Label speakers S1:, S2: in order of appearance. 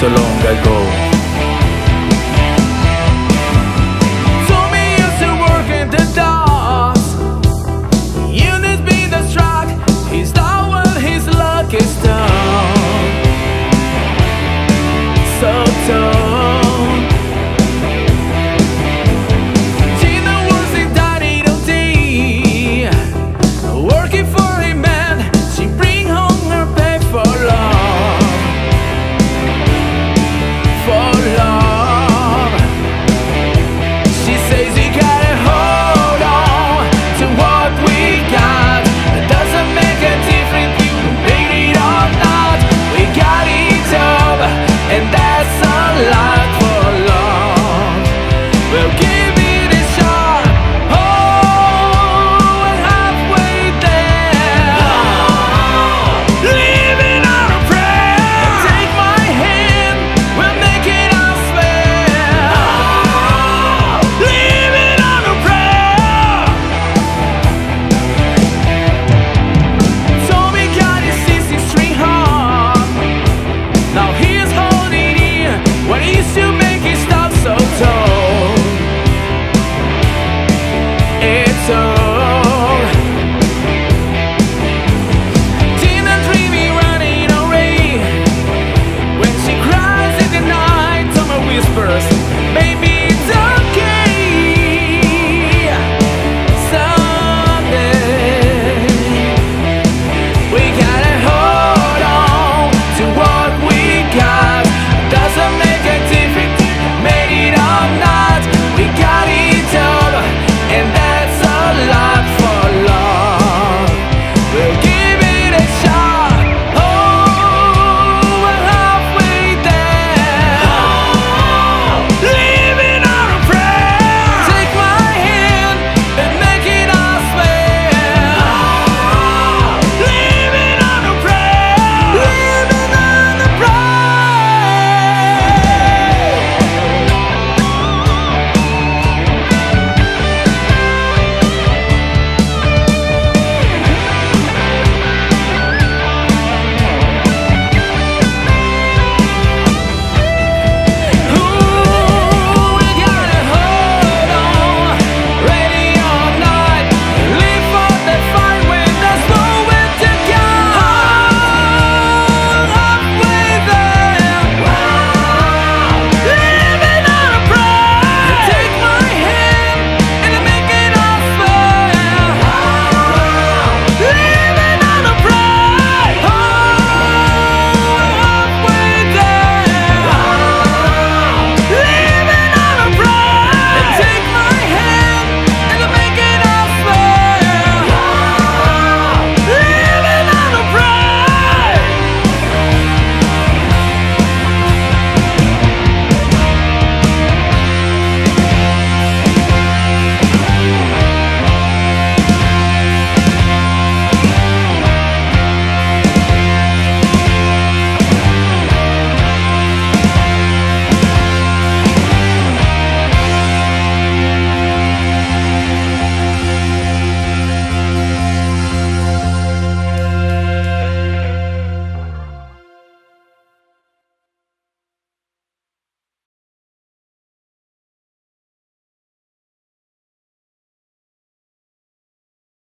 S1: so long ago.
S2: alive